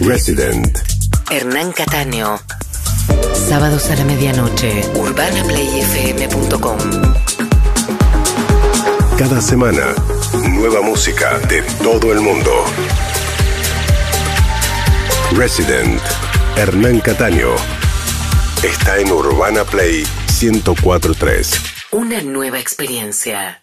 Resident. Hernán Cataño. Sábados a la medianoche. UrbanaPlayFM.com. Cada semana, nueva música de todo el mundo. Resident. Hernán Cataño. Está en Urbana Play 1043. Una nueva experiencia.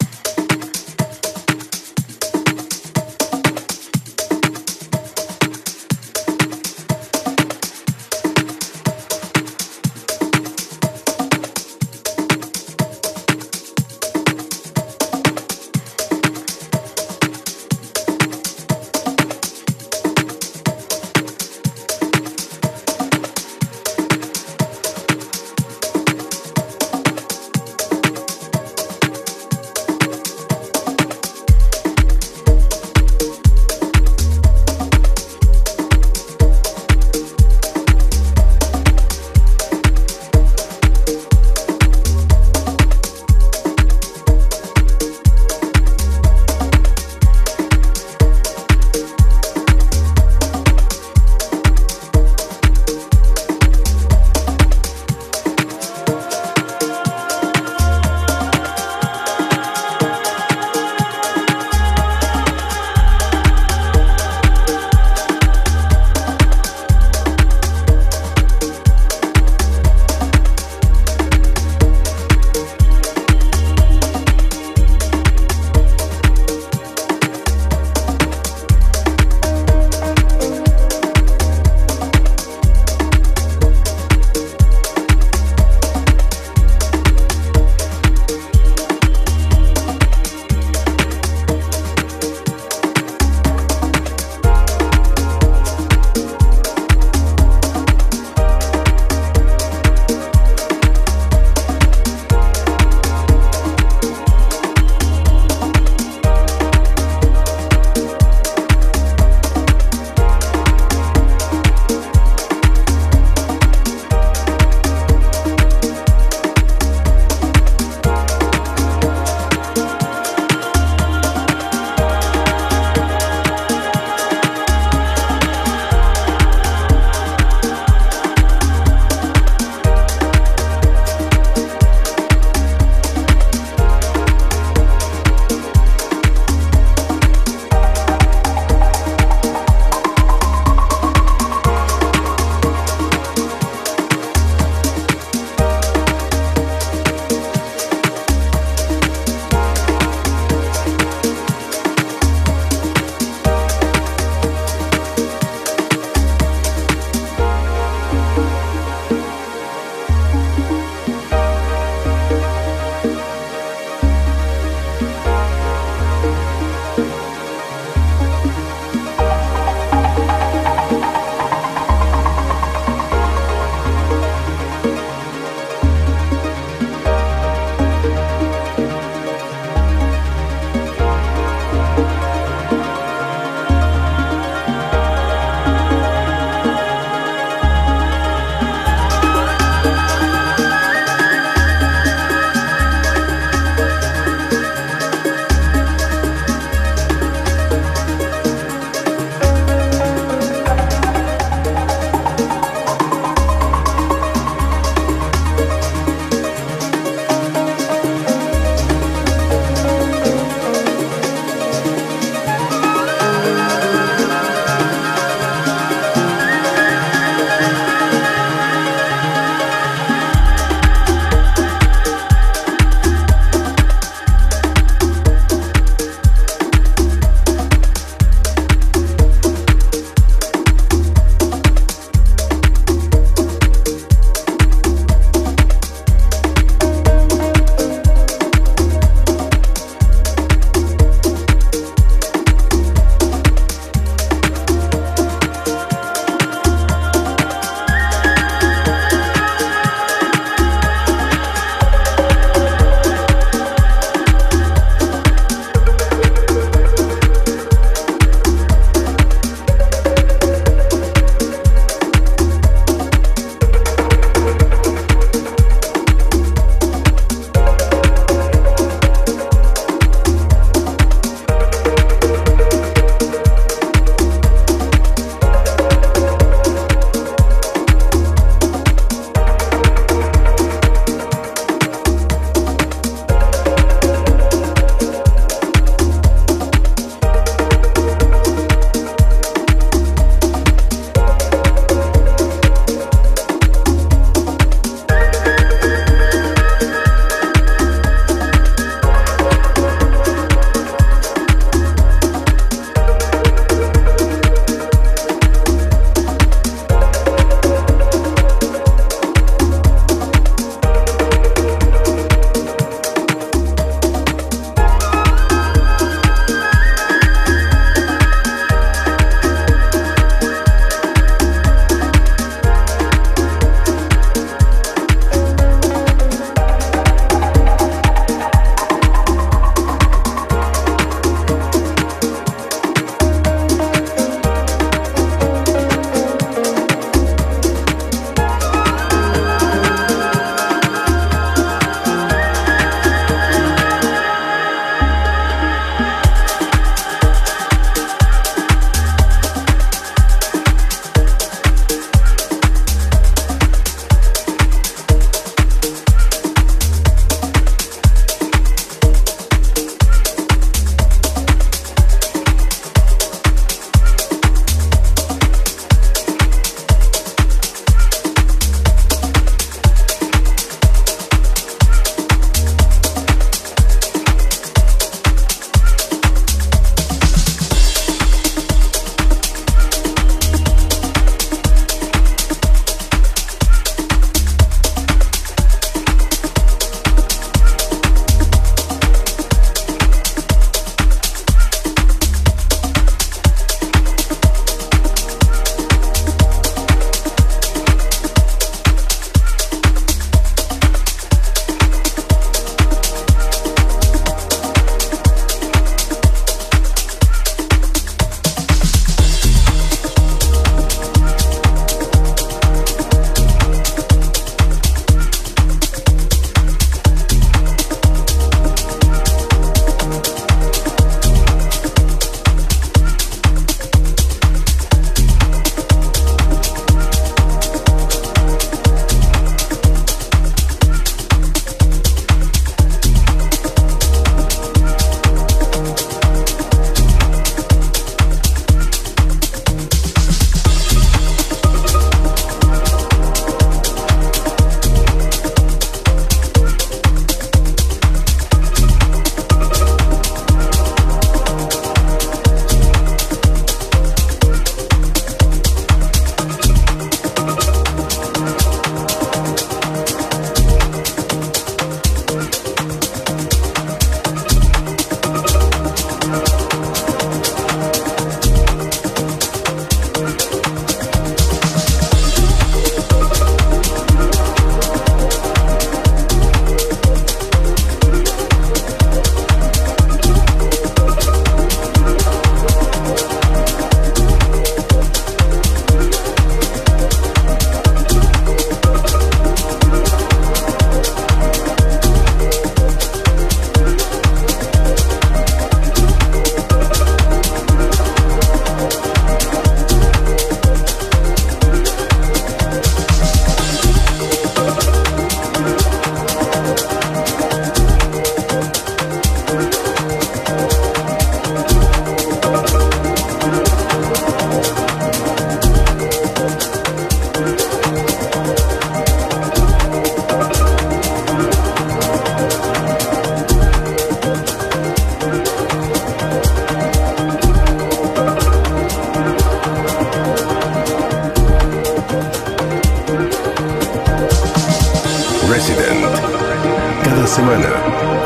semana,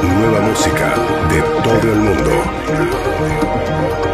nueva música de todo el mundo.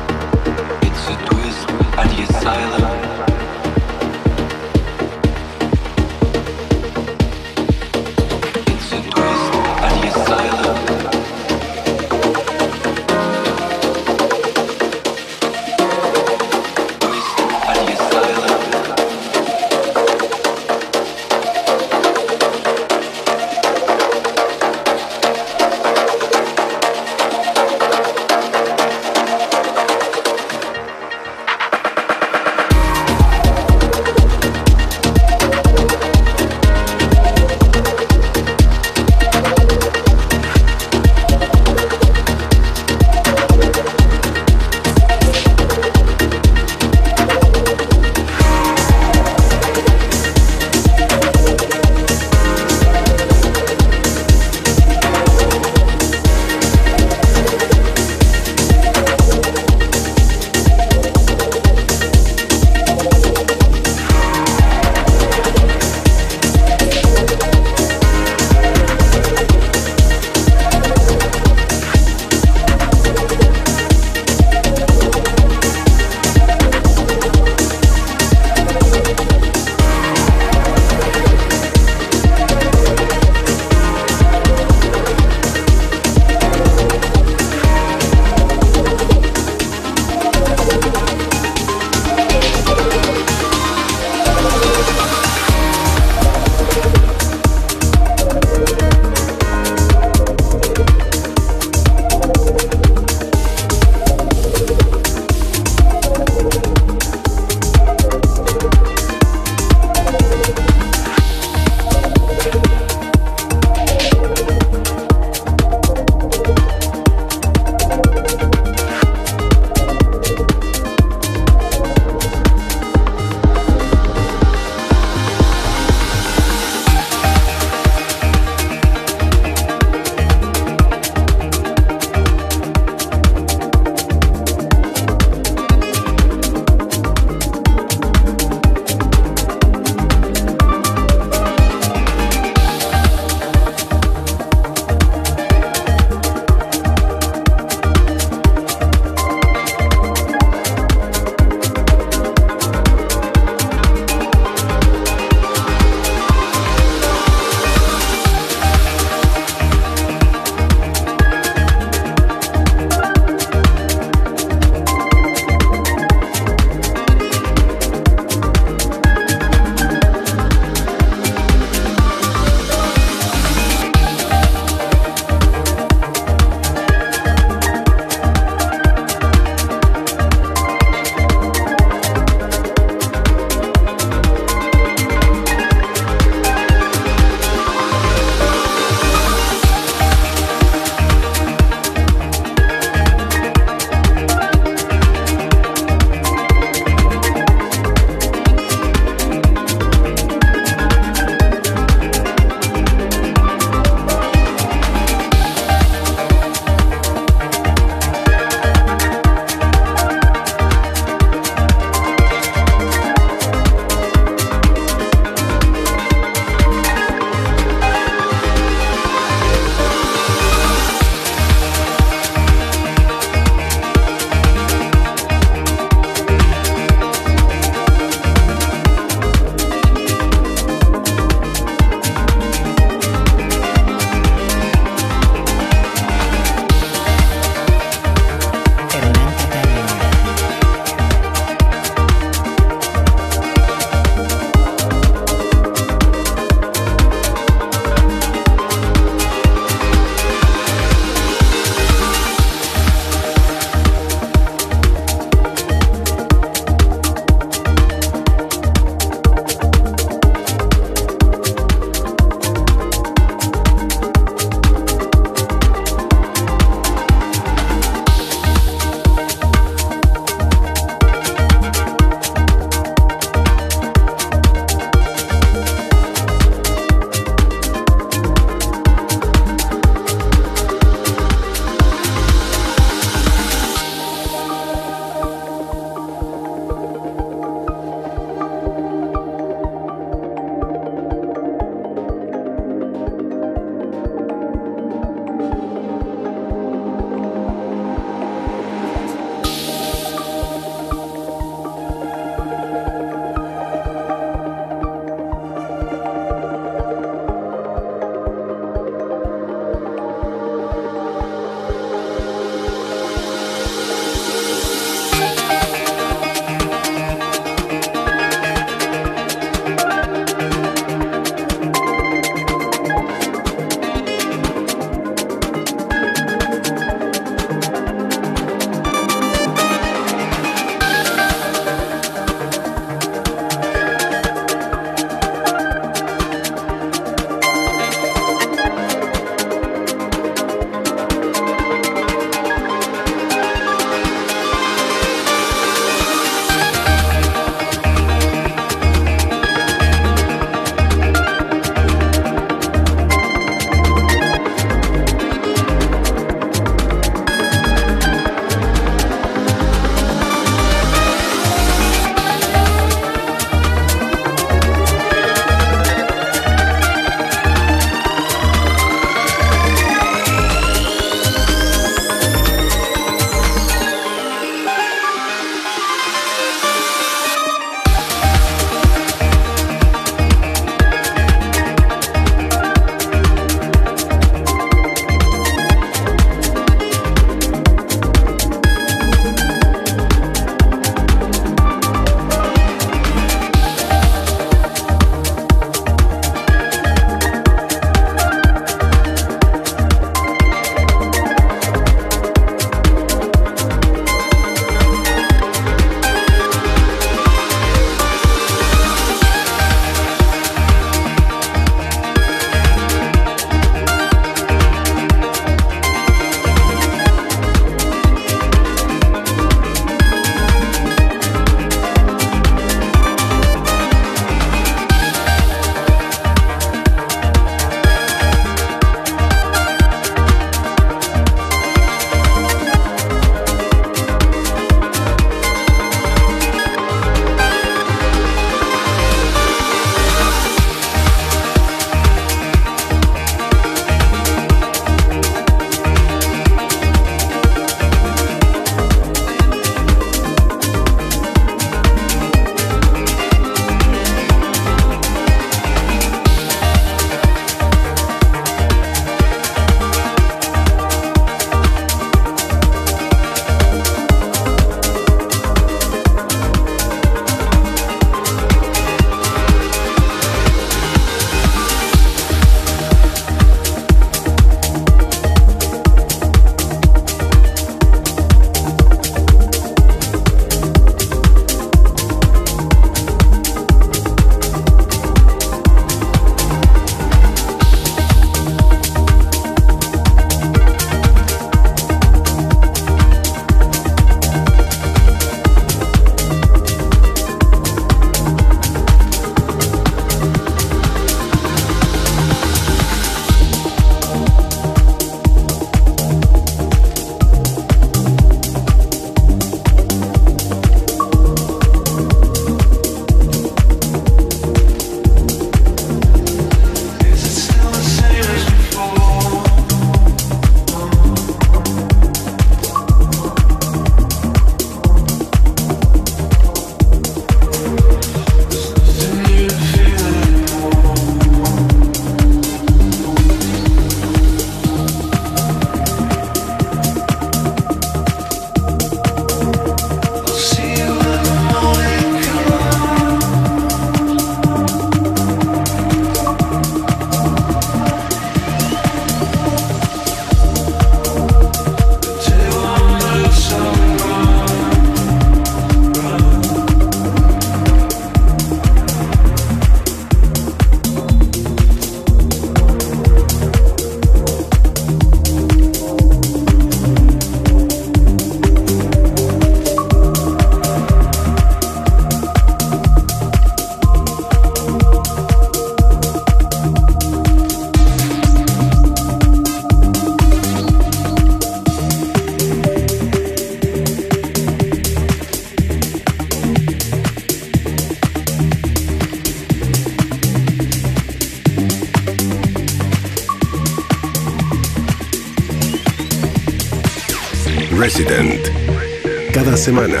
Semana,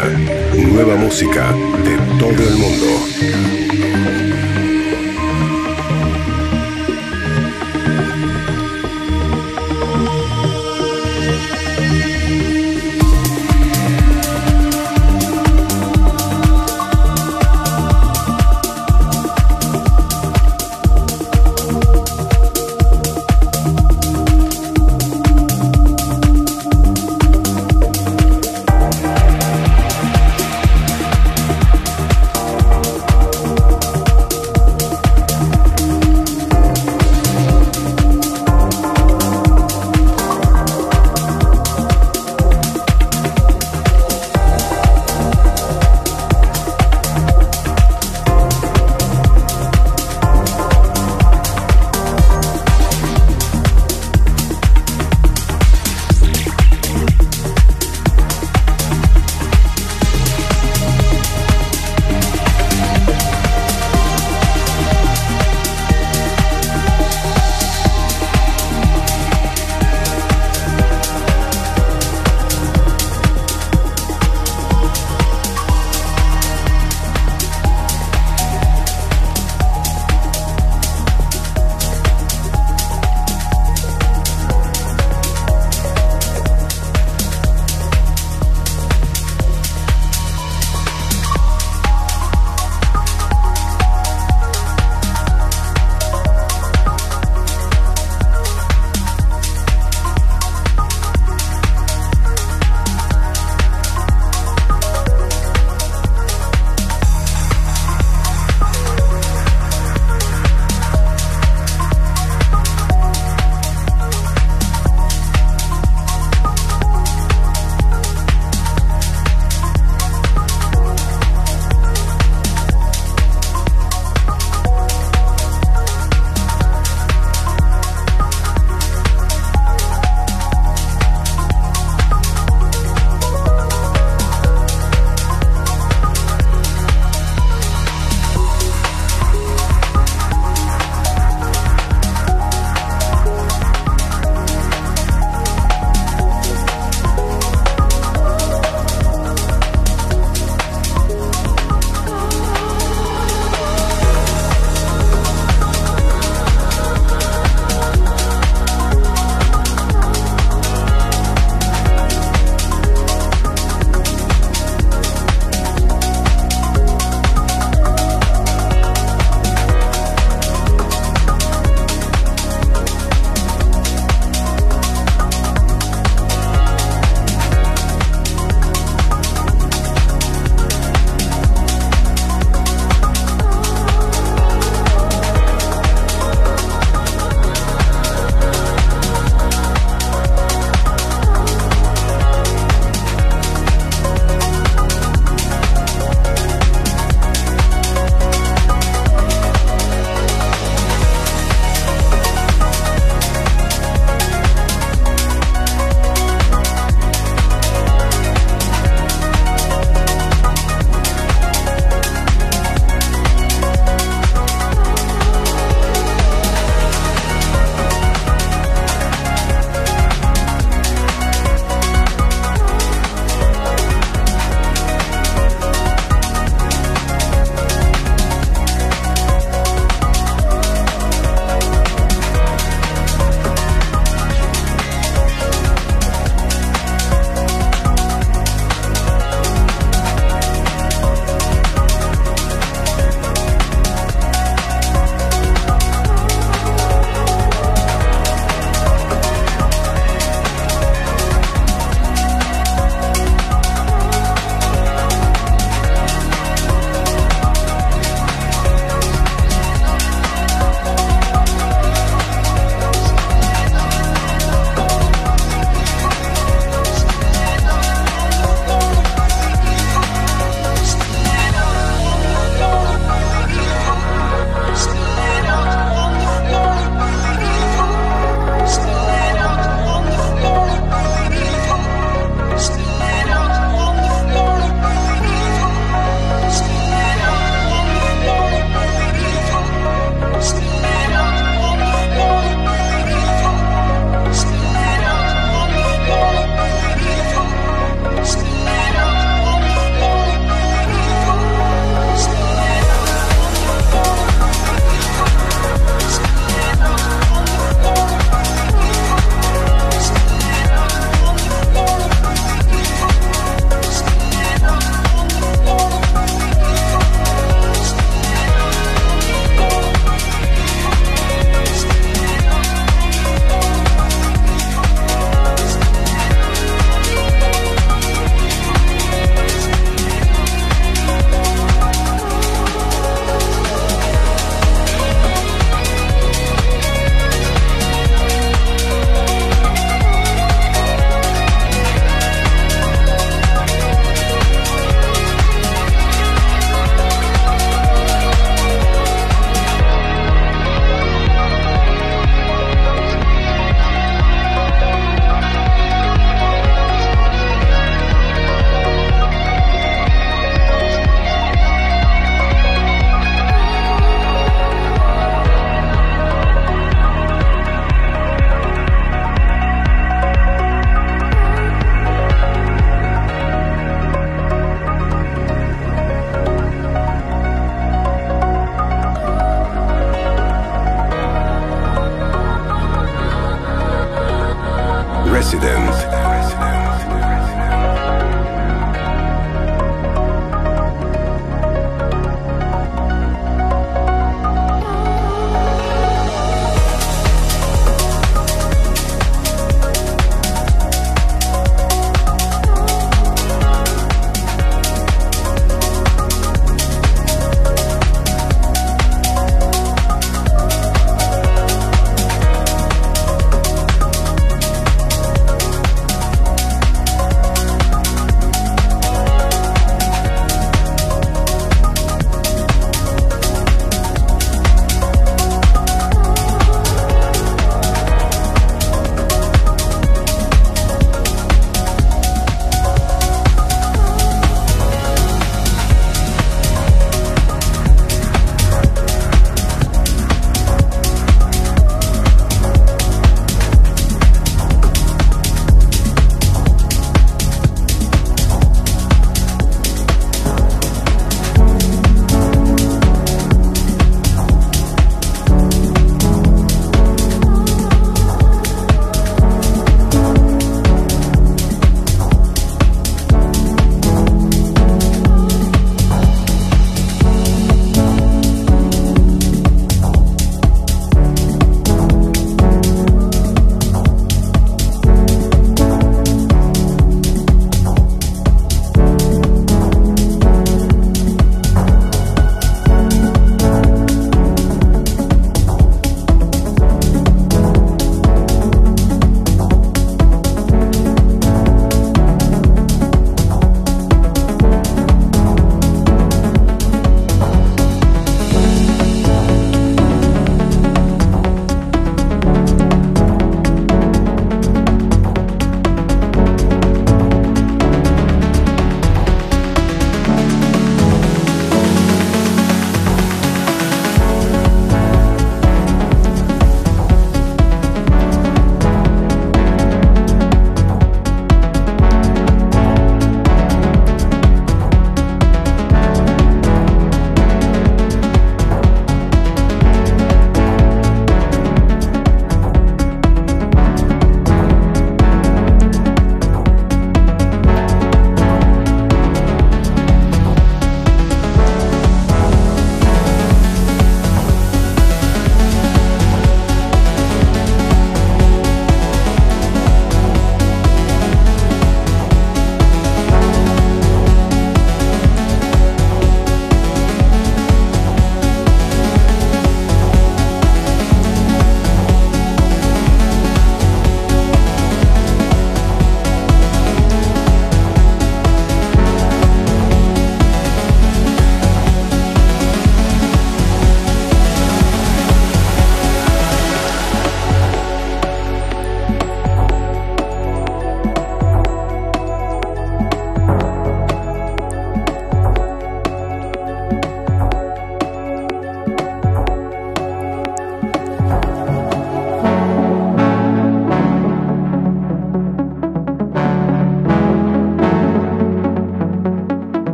nueva música de todo el mundo.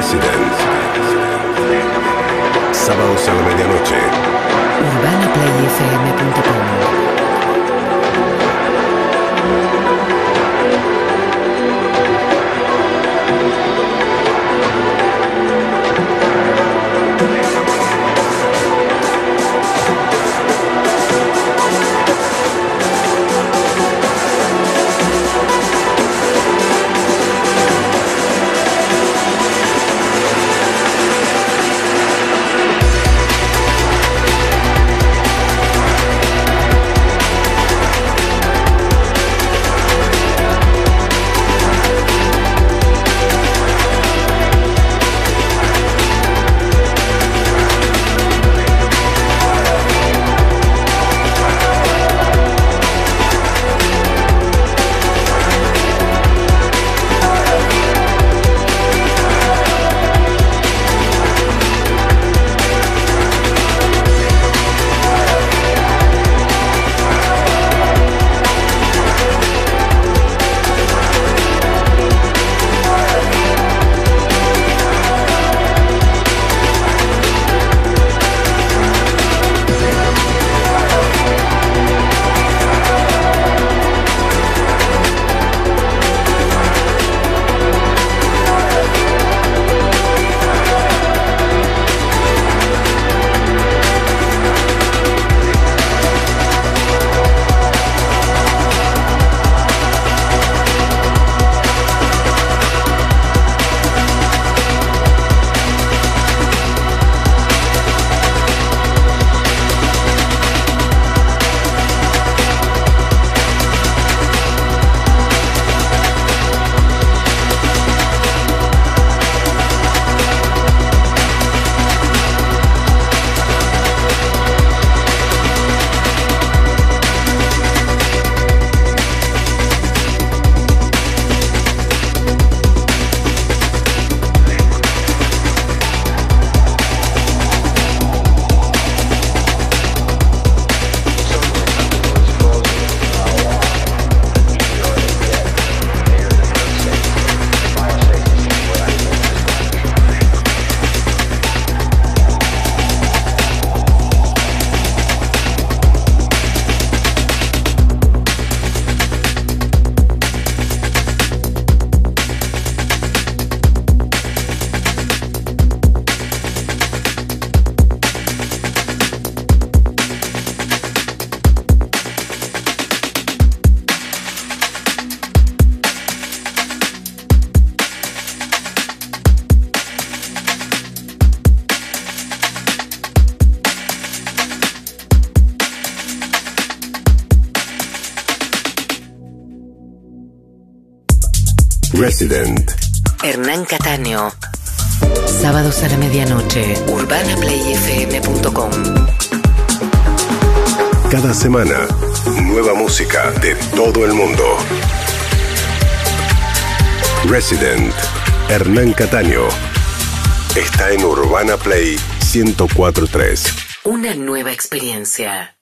Resident. Sábados a la medianoche. UrbanaPlayFM.com Resident. Hernán Cataño. Sábados a la medianoche. UrbanaPlayFM.com. Cada semana, nueva música de todo el mundo. Resident. Hernán Cataño. Está en Urbana Play 1043. Una nueva experiencia.